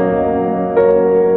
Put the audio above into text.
Música